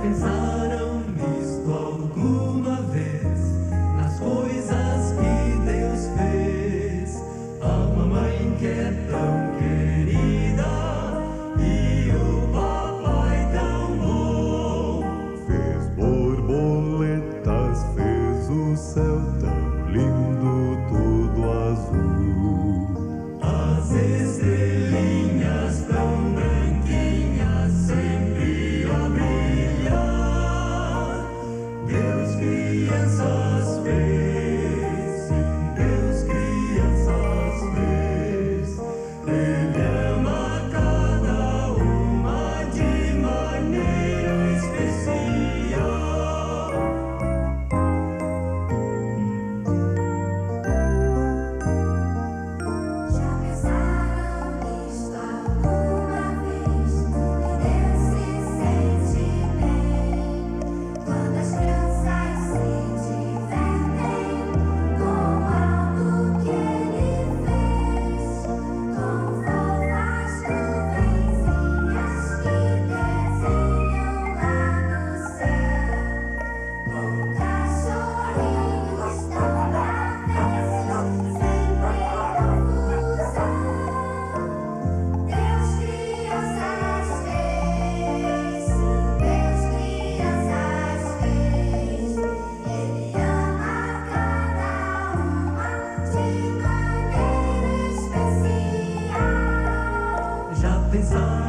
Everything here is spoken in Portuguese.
pensar. Pensaram